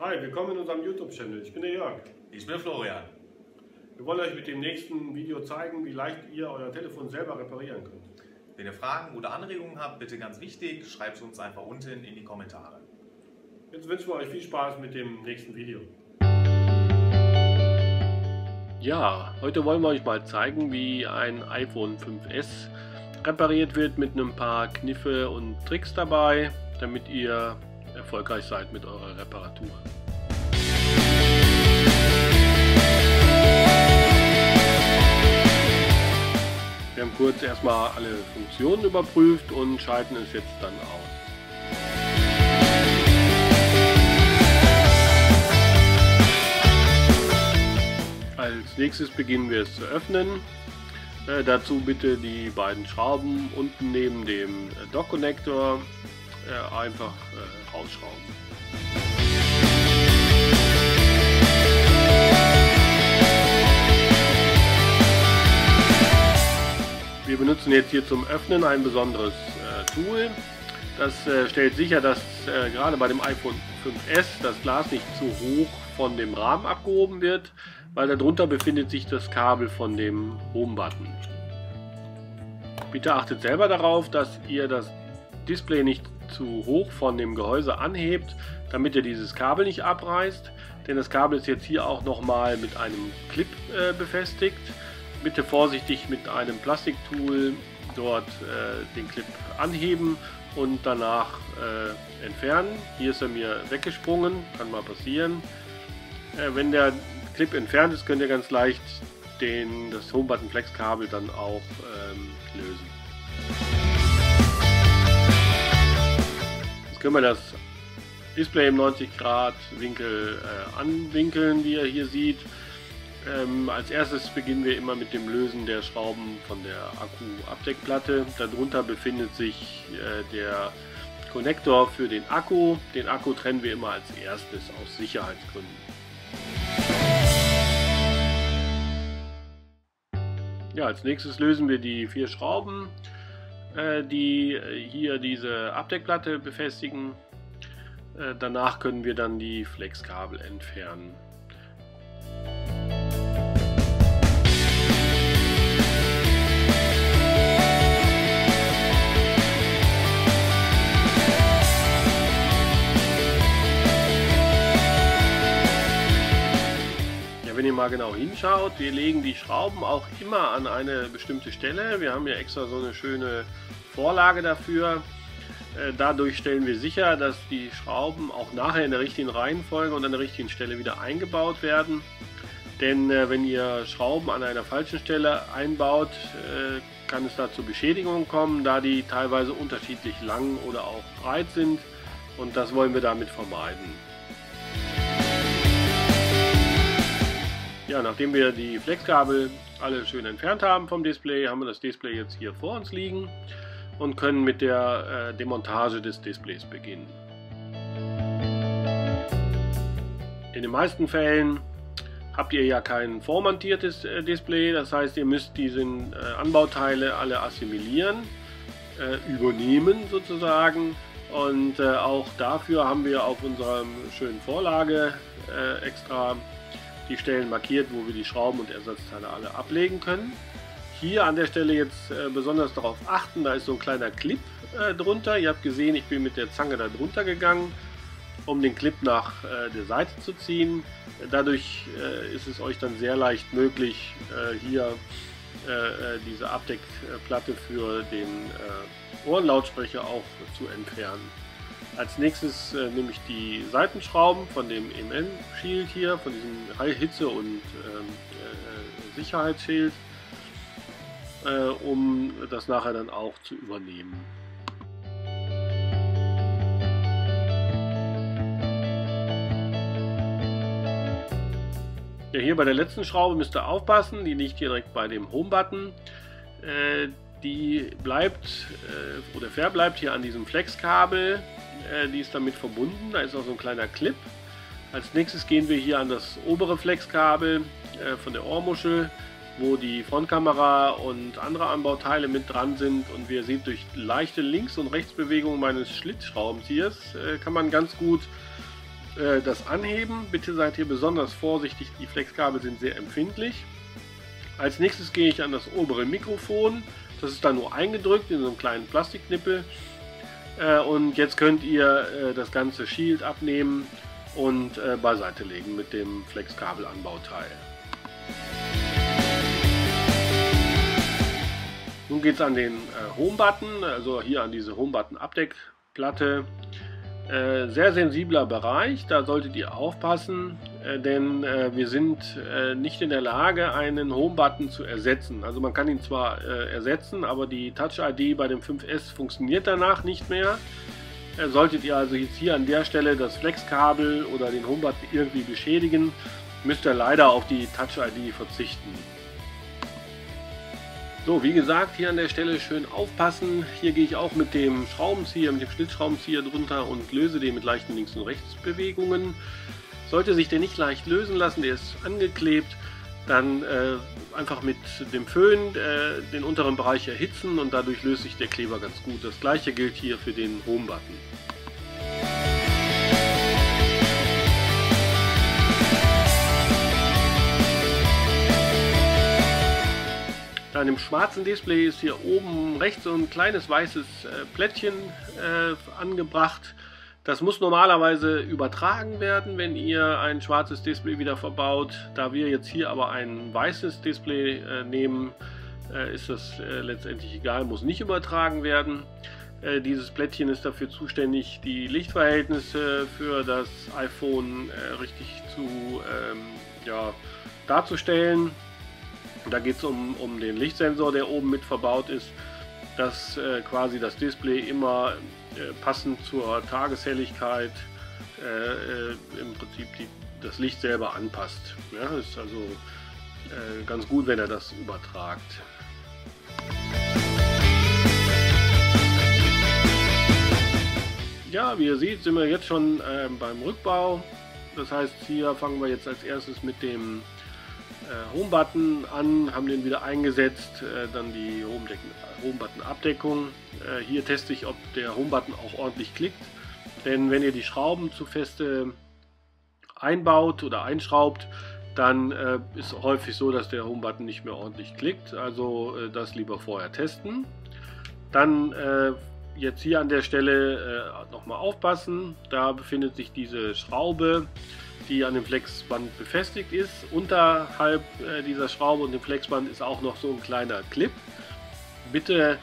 Hi, willkommen in unserem YouTube-Channel. Ich bin der Jörg. Ich bin Florian. Wir wollen euch mit dem nächsten Video zeigen, wie leicht ihr euer Telefon selber reparieren könnt. Wenn ihr Fragen oder Anregungen habt, bitte ganz wichtig, schreibt es uns einfach unten in die Kommentare. Jetzt wünschen wir euch viel Spaß mit dem nächsten Video. Ja, heute wollen wir euch mal zeigen, wie ein iPhone 5S repariert wird mit ein paar Kniffe und Tricks dabei, damit ihr erfolgreich seid mit eurer Reparatur. Wir haben kurz erstmal alle Funktionen überprüft und schalten es jetzt dann aus. Als nächstes beginnen wir es zu öffnen. Äh, dazu bitte die beiden Schrauben unten neben dem Dock-Connector äh, einfach äh, rausschrauben. Wir benutzen jetzt hier zum Öffnen ein besonderes äh, Tool. Das äh, stellt sicher, dass äh, gerade bei dem iPhone 5S das Glas nicht zu hoch von dem Rahmen abgehoben wird, weil darunter befindet sich das Kabel von dem Home-Button. Bitte achtet selber darauf, dass ihr das Display nicht zu hoch von dem Gehäuse anhebt, damit ihr dieses Kabel nicht abreißt. Denn das Kabel ist jetzt hier auch nochmal mit einem Clip äh, befestigt. Bitte vorsichtig mit einem Plastiktool dort äh, den Clip anheben und danach äh, entfernen. Hier ist er mir weggesprungen, kann mal passieren. Äh, wenn der Clip entfernt ist, könnt ihr ganz leicht den, das Home Button Flex Kabel dann auch ähm, Können wir das Display im 90 Grad Winkel äh, anwinkeln, wie ihr hier seht. Ähm, als erstes beginnen wir immer mit dem Lösen der Schrauben von der Akku-Abdeckplatte. Darunter befindet sich äh, der Konnektor für den Akku. Den Akku trennen wir immer als erstes aus Sicherheitsgründen. Ja, als nächstes lösen wir die vier Schrauben, die hier diese Abdeckplatte befestigen. Äh, danach können wir dann die Flexkabel entfernen. Ihr mal genau hinschaut, wir legen die Schrauben auch immer an eine bestimmte Stelle. Wir haben ja extra so eine schöne Vorlage dafür. Äh, dadurch stellen wir sicher, dass die Schrauben auch nachher in der richtigen Reihenfolge und an der richtigen Stelle wieder eingebaut werden. Denn äh, wenn ihr Schrauben an einer falschen Stelle einbaut, äh, kann es da zu Beschädigungen kommen, da die teilweise unterschiedlich lang oder auch breit sind. Und das wollen wir damit vermeiden. Ja, nachdem wir die Flexkabel alle schön entfernt haben vom Display, haben wir das Display jetzt hier vor uns liegen und können mit der äh, Demontage des Displays beginnen. In den meisten Fällen habt ihr ja kein vormontiertes äh, Display, das heißt ihr müsst diese äh, Anbauteile alle assimilieren, äh, übernehmen sozusagen und äh, auch dafür haben wir auf unserer schönen Vorlage äh, extra die Stellen markiert, wo wir die Schrauben und Ersatzteile alle ablegen können. Hier an der Stelle jetzt äh, besonders darauf achten, da ist so ein kleiner Clip äh, drunter. Ihr habt gesehen, ich bin mit der Zange da drunter gegangen, um den Clip nach äh, der Seite zu ziehen. Dadurch ist es euch dann sehr leicht möglich, hier diese Abdeckplatte für den Ohrenlautsprecher auch zu entfernen. Als nächstes äh, nehme ich die Seitenschrauben von dem EMN Shield hier, von diesem Hitze- und ähm, äh, Sicherheitsschild, äh, um das nachher dann auch zu übernehmen. Ja, hier bei der letzten Schraube müsst ihr aufpassen, die liegt hier direkt bei dem Home-Button. Äh, die bleibt äh, oder verbleibt hier an diesem Flexkabel äh, die ist damit verbunden. Da ist auch so ein kleiner Clip. Als nächstes gehen wir hier an das obere Flexkabel äh, von der Ohrmuschel, wo die Frontkamera und andere Anbauteile mit dran sind. Und wie ihr seht, durch leichte Links- und Rechtsbewegungen meines Schlitzschraubenzieher äh, kann man ganz gut das Anheben. Bitte seid hier besonders vorsichtig, die Flexkabel sind sehr empfindlich. Als nächstes gehe ich an das obere Mikrofon. Das ist dann nur eingedrückt in so einem kleinen Plastikknippel. Äh, und jetzt könnt ihr äh, das ganze Shield abnehmen und äh, beiseite legen mit dem Flexkabelanbauteil. Nun geht es an den Home-Button, also hier an diese Home-Button-Abdeckplatte. Äh, sehr sensibler Bereich, da solltet ihr aufpassen, äh, denn äh, wir sind äh, nicht in der Lage, einen Home-Button zu ersetzen. Also man kann ihn zwar äh, ersetzen, aber die Touch-ID bei dem 5S funktioniert danach nicht mehr. Äh, solltet ihr also jetzt hier an der Stelle das Flex-Kabel oder den Home-Button irgendwie beschädigen, müsst ihr leider auf die Touch-ID verzichten. So, wie gesagt, hier an der Stelle schön aufpassen. Hier gehe ich auch mit dem Schraubenzieher, mit dem Schnittschraubenzieher drunter und löse den mit leichten Links- und Rechtsbewegungen. Sollte sich der nicht leicht lösen lassen, der ist angeklebt, dann äh, einfach mit dem Föhn äh, den unteren Bereich erhitzen und dadurch löst sich der Kleber ganz gut. Das gleiche gilt hier für den Home-Button. An dem schwarzen Display ist hier oben rechts so ein kleines weißes äh, Plättchen äh, angebracht. Das muss normalerweise übertragen werden, wenn ihr ein schwarzes Display wieder verbaut. Da wir jetzt hier aber ein weißes Display äh, nehmen, äh, ist das äh, letztendlich egal, muss nicht übertragen werden. Äh, dieses Plättchen ist dafür zuständig, die Lichtverhältnisse für das iPhone richtig zu ähm, ja, darzustellen. Da geht es um, um den Lichtsensor, der oben mit verbaut ist, dass äh, quasi das Display immer äh, passend zur Tageshelligkeit äh, äh im Prinzip die, das Licht selber anpasst. Ja, ist also äh, ganz gut, wenn er das übertragt. Ja, wie ihr seht, sind wir jetzt schon beim Rückbau. Das heißt, hier fangen wir jetzt als erstes mit dem äh, Home-Button an, haben den wieder eingesetzt, äh, dann die Home-Button-Abdeckung. Äh, hier teste ich, ob der Home-Button auch ordentlich klickt. Denn wenn ihr die Schrauben zu feste einbaut oder einschraubt, dann äh, ist häufig so, dass der Home-Button nicht mehr ordentlich klickt. Also äh, das lieber vorher testen. Dann äh, jetzt hier an der Stelle äh, nochmal aufpassen. Da befindet sich diese Schraube die an dem Flexband befestigt ist. Unterhalb äh, dieser Schraube und dem Flexband ist auch noch so ein kleiner Clip. Bitte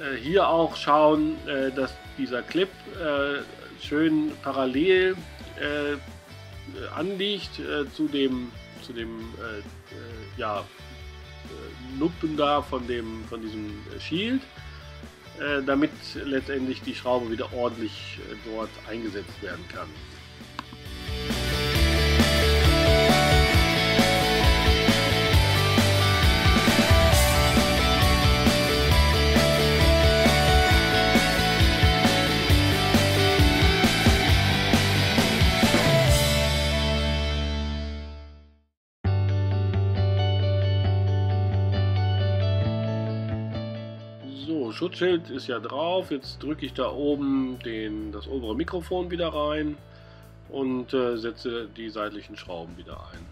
äh, hier auch schauen, äh, dass dieser Clip äh, schön parallel äh, anliegt äh, zu dem, zu dem ja, Nuppen da von, dem, von diesem Shield damit letztendlich die Schraube wieder ordentlich dort eingesetzt werden kann. Schutzschild ist ja drauf. Jetzt drücke ich da oben den, das obere Mikrofon wieder rein und äh, setze die seitlichen Schrauben wieder ein.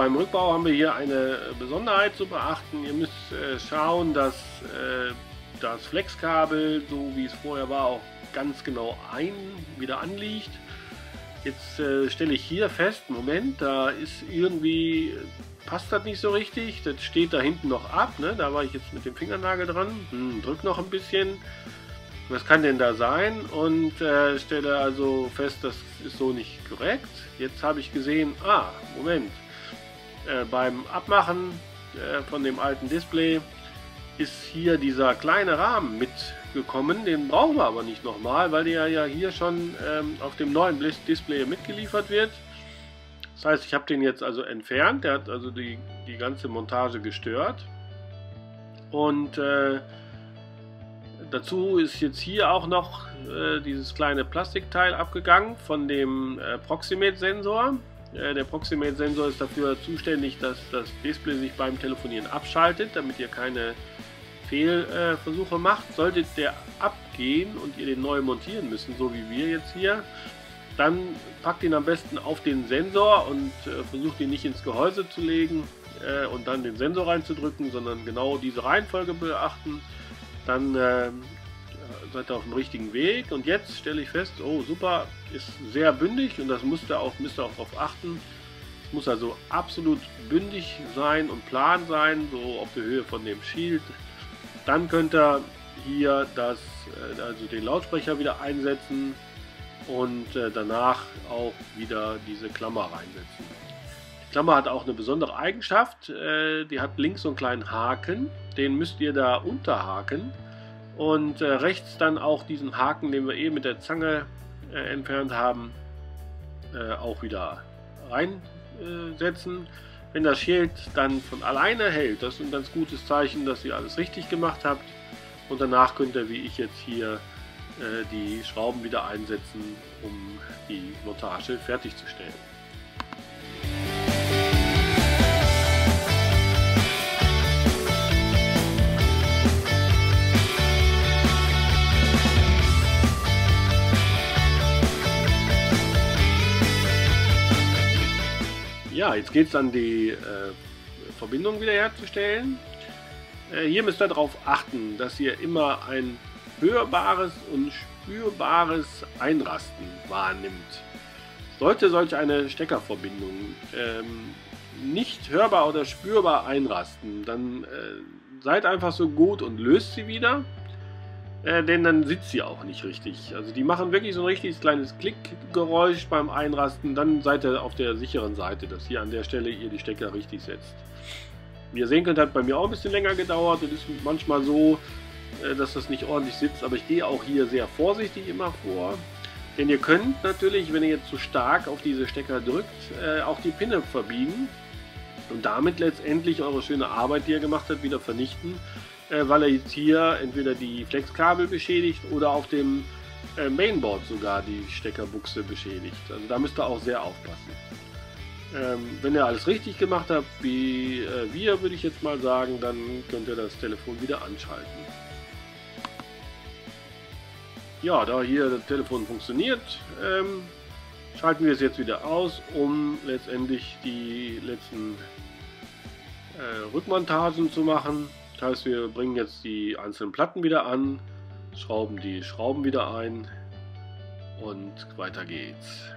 Beim Rückbau haben wir hier eine Besonderheit zu beachten. Ihr müsst äh, schauen, dass äh, das Flexkabel, so wie es vorher war, auch ganz genau ein, wieder anliegt. Jetzt äh, stelle ich hier fest, Moment, da ist irgendwie, passt das nicht so richtig. Das steht da hinten noch ab, ne? da war ich jetzt mit dem Fingernagel dran. Hm, drück noch ein bisschen. Was kann denn da sein? Und äh, stelle also fest, das ist so nicht korrekt. Jetzt habe ich gesehen, ah, Moment, äh, beim Abmachen äh, von dem alten Display ist hier dieser kleine Rahmen mitgekommen. Den brauchen wir aber nicht nochmal, weil der ja hier schon ähm, auf dem neuen Display mitgeliefert wird. Das heißt, ich habe den jetzt also entfernt. Der hat also die, die ganze Montage gestört. Und äh, dazu ist jetzt hier auch noch äh, dieses kleine Plastikteil abgegangen von dem äh, Proximate-Sensor. Äh, der Proximate-Sensor ist dafür zuständig, dass das Display sich beim Telefonieren abschaltet, damit ihr keine Fehlversuche macht. Sollte der abgehen und ihr den neu montieren müssen, so wie wir jetzt hier, dann packt ihn am besten auf den Sensor und äh, versucht ihn nicht ins Gehäuse zu legen äh, und dann den Sensor reinzudrücken, sondern genau diese Reihenfolge beachten. Dann äh, seid ihr auf dem richtigen Weg. Und jetzt stelle ich fest, oh super, ist sehr bündig und das müsst ihr auch, müsst ihr auch darauf achten. Es muss also absolut bündig sein und plan sein, so auf der Höhe von dem Shield. Dann könnt ihr hier das, äh, also den Lautsprecher wieder einsetzen und äh, danach auch wieder diese Klammer reinsetzen. Die Klammer hat auch eine besondere Eigenschaft, äh, die hat links so einen kleinen Haken, den müsst ihr da unterhaken und rechts dann auch diesen Haken, den wir eben mit der Zange entfernt haben, auch wieder reinsetzen. Wenn das Schild dann von alleine hält, das ist ein ganz gutes Zeichen, dass ihr alles richtig gemacht habt. Und danach könnt ihr, wie ich jetzt hier, äh, die Schrauben wieder einsetzen, um die Montage fertigzustellen. Ja, jetzt geht es dann die äh, Verbindung wiederherzustellen. Äh, hier müsst ihr darauf achten, dass ihr immer ein hörbares und spürbares Einrasten wahrnimmt. Sollte solch eine Steckerverbindung ähm, nicht hörbar oder spürbar einrasten, dann äh, seid einfach so gut und löst sie wieder äh, denn dann sitzt sie auch nicht richtig. Also die machen wirklich so ein richtiges kleines Klickgeräusch beim Einrasten. Dann seid ihr auf der sicheren Seite, dass hier an der Stelle ihr die Stecker richtig setzt. Wie ihr sehen könnt, hat bei mir auch ein bisschen länger gedauert. Es ist manchmal so, äh, dass das nicht ordentlich sitzt, aber ich gehe auch hier sehr vorsichtig immer vor. Denn ihr könnt natürlich, wenn ihr jetzt zu stark auf diese Stecker drückt, äh, auch die Pinne verbiegen und damit letztendlich eure schöne Arbeit, die ihr gemacht habt, wieder vernichten äh, weil er jetzt hier entweder die Flexkabel beschädigt oder auf dem äh, Mainboard sogar die Steckerbuchse beschädigt. Also da müsst ihr auch sehr aufpassen. Ähm, wenn ihr alles richtig gemacht habt, wie äh, wir, würde ich jetzt mal sagen, dann könnt ihr das Telefon wieder anschalten. Ja, da hier das Telefon funktioniert, ähm, schalten wir es jetzt wieder aus, um letztendlich die letzten äh, Rückmontagen zu machen. Das heißt, wir bringen jetzt die einzelnen Platten wieder an, schrauben die Schrauben wieder ein und weiter geht's.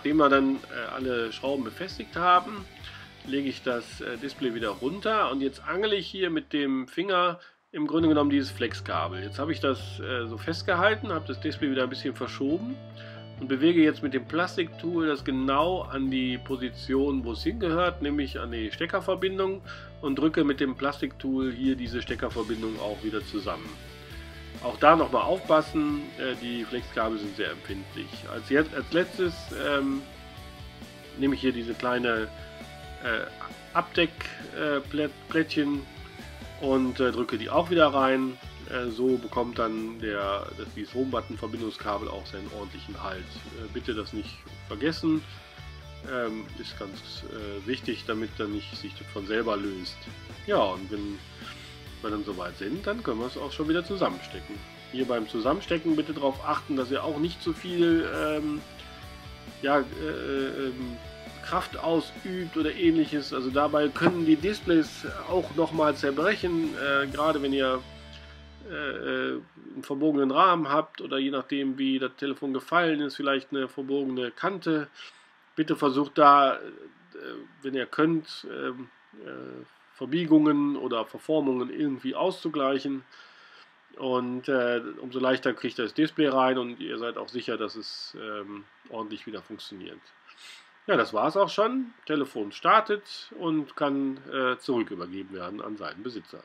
Nachdem wir dann äh, alle Schrauben befestigt haben, lege ich das äh, Display wieder runter und jetzt angele ich hier mit dem Finger im Grunde genommen dieses Flexkabel. Jetzt habe ich das äh, so festgehalten, habe das Display wieder ein bisschen verschoben und bewege jetzt mit dem Plastiktool das genau an die Position, wo es hingehört, nämlich an die Steckerverbindung und drücke mit dem Plastiktool hier diese Steckerverbindung auch wieder zusammen. Auch da nochmal aufpassen, äh, die Flexkabel sind sehr empfindlich. Als, jetzt, als letztes ähm, nehme ich hier diese kleine äh, Abdeckplättchen äh, und äh, drücke die auch wieder rein. Äh, so bekommt dann der, das, dieses Home-Button-Verbindungskabel auch seinen ordentlichen Halt. Äh, bitte das nicht vergessen. Ähm, ist ganz wichtig, damit er nicht sich von selber löst. Ja, und wenn wir dann soweit sind, dann können wir es auch schon wieder zusammenstecken. Hier beim Zusammenstecken bitte darauf achten, dass ihr auch nicht zu viel ähm, ja, äh, äh, Kraft ausübt oder ähnliches. Also dabei können die Displays auch nochmal zerbrechen, äh, gerade wenn ihr äh, äh, einen verbogenen Rahmen habt oder je nachdem wie das Telefon gefallen ist, vielleicht eine verbogene Kante. Bitte versucht da, äh, wenn ihr könnt, ähm, Verbiegungen oder Verformungen irgendwie auszugleichen. Und äh, umso leichter kriegt das Display rein und ihr seid auch sicher, dass es ähm, ordentlich wieder funktioniert. Ja, das war es auch schon. Telefon startet und kann äh, zurückübergeben werden an seinen Besitzer.